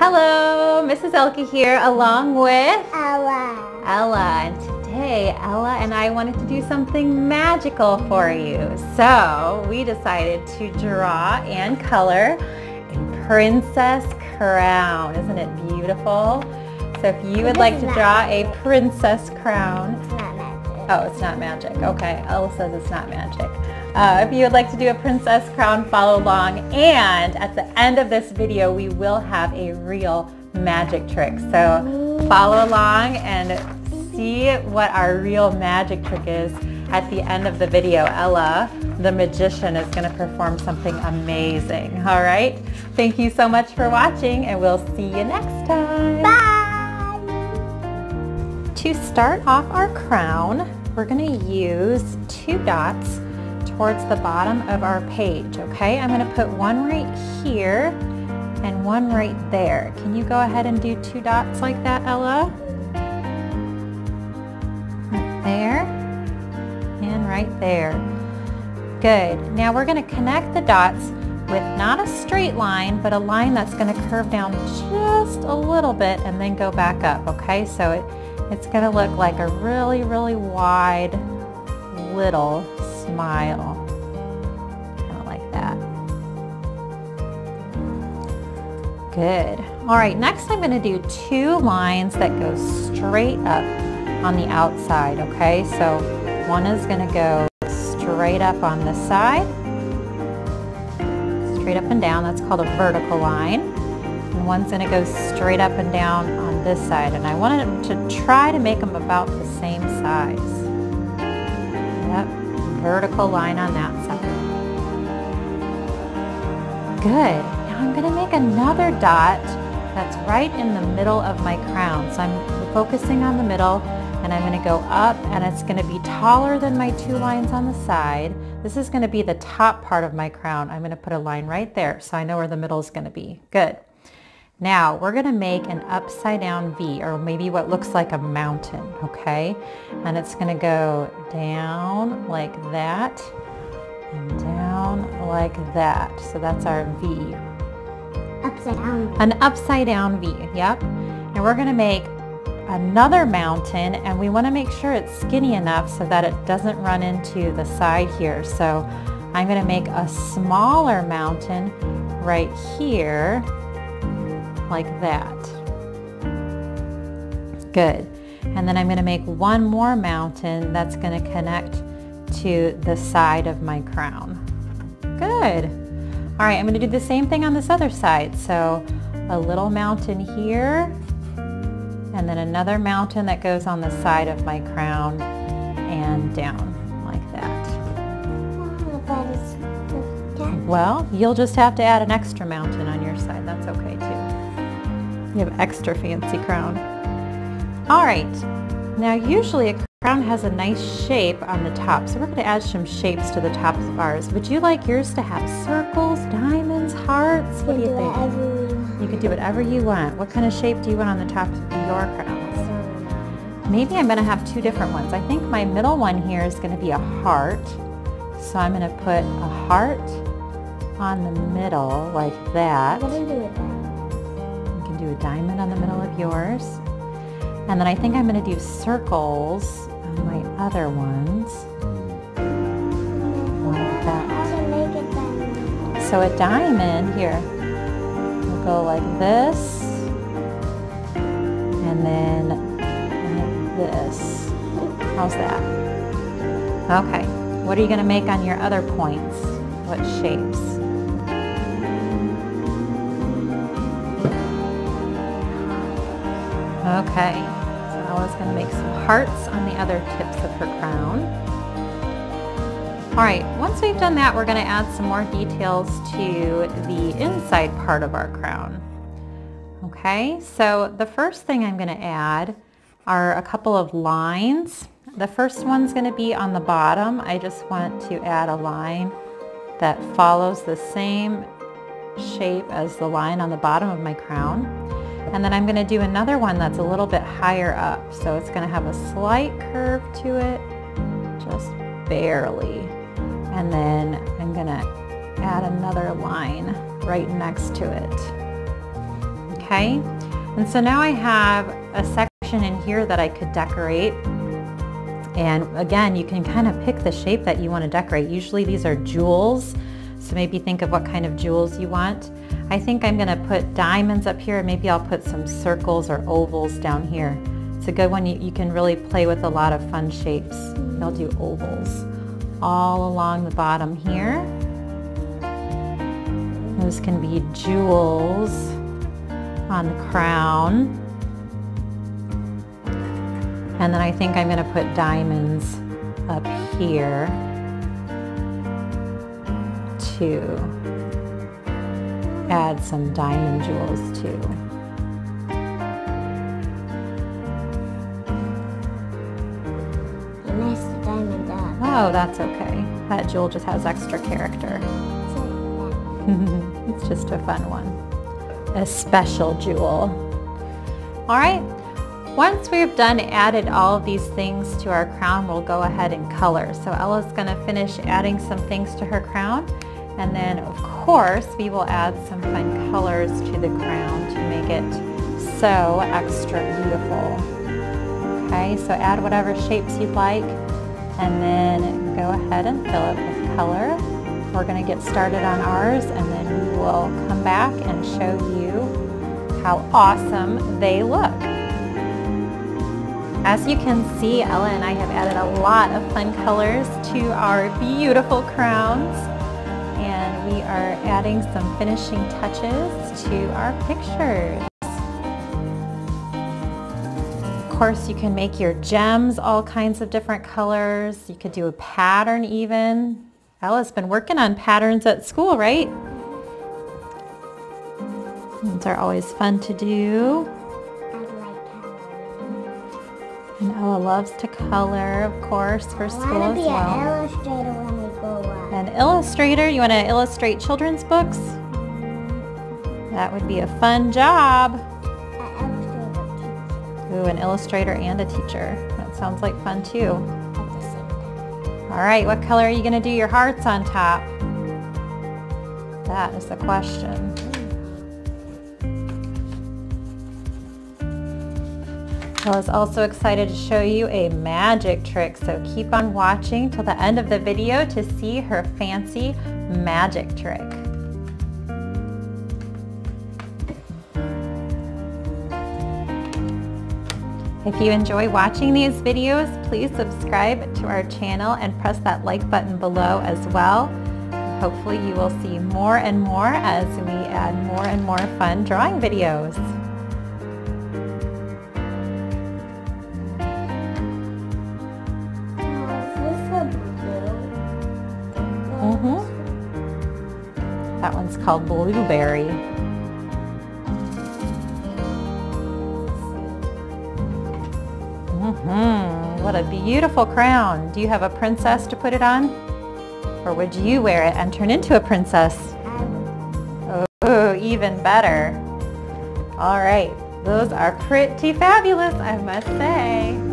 Hello, Mrs. Ehlke here along with Ella. Ella. And today Ella and I wanted to do something magical for you. So we decided to draw and color a princess crown. Isn't it beautiful? So if you would This like to draw a princess crown, It's not magic. Oh, it's not magic. Okay, Ella says it's not magic. Uh, if you would like to do a princess crown, follow along. And at the end of this video, we will have a real magic trick. So follow along and see what our real magic trick is at the end of the video. Ella, the magician, is going to perform something amazing. All right? Thank you so much for watching, and we'll see you next time. Bye. To start off our crown, we're going to use two dots towards the bottom of our page, okay? I'm going to put one right here and one right there. Can you go ahead and do two dots like that, Ella? Right there and right there. Good. Now we're going to connect the dots with not a straight line, but a line that's going to curve down just a little bit and then go back up, okay? So it, it's going to look like a really, really wide little smile. That. Good. All right, next I'm going to do two lines that go straight up on the outside, okay? So one is going to go straight up on this side, straight up and down. That's called a vertical line. And one's going to go straight up and down on this side. And I wanted to try to make them about the same size. Yep, vertical line on that side. Good. Now I'm going to make another dot that's right in the middle of my crown. So I'm focusing on the middle and I'm going to go up and it's going to be taller than my two lines on the side. This is going to be the top part of my crown. I'm going to put a line right there so I know where the middle is going to be. Good. Now we're going to make an upside down V or maybe what looks like a mountain, okay? And it's going to go down like that and down like that. So that's our V. Upside down. An upside down V, yep. And we're going to make another mountain and we want to make sure it's skinny enough so that it doesn't run into the side here. So I'm going to make a smaller mountain right here like that. Good. And then I'm going to make one more mountain that's going to connect to the side of my crown. Good. All right, I'm going to do the same thing on this other side. So a little mountain here and then another mountain that goes on the side of my crown and down like that. But it's just that. Well, you'll just have to add an extra mountain on your side. That's okay too. You have extra fancy crown. All right. Now usually a crown has a nice shape on the top. So we're going to add some shapes to the tops of ours. Would you like yours to have circles, diamonds, hearts? What do you think? Whatever we want. You can do whatever you want. What kind of shape do you want on the top of your crowns? Maybe I'm going to have two different ones. I think my middle one here is going to be a heart. So I'm going to put a heart on the middle like that. What do you do with that? You can do a diamond on the middle of yours. And then I think I'm going to do circles my other ones. Like that. So a diamond, here, will go like this, and then this. How's that? Okay, what are you going to make on your other points? What shapes? Okay, so going to make some hearts on the other tips of her crown. All right, once we've done that, we're going to add some more details to the inside part of our crown. Okay, so the first thing I'm going to add are a couple of lines. The first one's going to be on the bottom. I just want to add a line that follows the same shape as the line on the bottom of my crown. And then I'm going to do another one that's a little bit higher up. So it's going to have a slight curve to it, just barely. And then I'm going to add another line right next to it. Okay, and so now I have a section in here that I could decorate. And again, you can kind of pick the shape that you want to decorate. Usually these are jewels, so maybe think of what kind of jewels you want. I think I'm going to put diamonds up here. And maybe I'll put some circles or ovals down here. It's a good one. You, you can really play with a lot of fun shapes. I'll do ovals all along the bottom here. Those can be jewels on the crown. And then I think I'm going to put diamonds up here to add some diamond jewels too. You messed the diamond up. Oh, that's okay. That jewel just has extra character. it's just a fun one. A special jewel. All right, once we've done added all of these things to our crown, we'll go ahead and color. So Ella's gonna finish adding some things to her crown. And then of course, we will add some fun colors to the crown to make it so extra beautiful. Okay, so add whatever shapes you'd like and then go ahead and fill it with color. We're going to get started on ours and then we will come back and show you how awesome they look. As you can see, Ella and I have added a lot of fun colors to our beautiful crowns we are adding some finishing touches to our pictures. Of course, you can make your gems all kinds of different colors. You could do a pattern even. Ella's been working on patterns at school, right? These are always fun to do. And Ella loves to color, of course, for school I want to as well. An illustrator? You want to illustrate children's books? That would be a fun job. Ooh, an illustrator and a teacher. That sounds like fun too. All right, what color are you going to do your hearts on top? That is the question. I was also excited to show you a magic trick, so keep on watching till the end of the video to see her fancy magic trick. If you enjoy watching these videos, please subscribe to our channel and press that like button below as well. Hopefully you will see more and more as we add more and more fun drawing videos. That one's called Blueberry. Mm -hmm. What a beautiful crown. Do you have a princess to put it on? Or would you wear it and turn into a princess? Oh, even better. All right, those are pretty fabulous, I must say.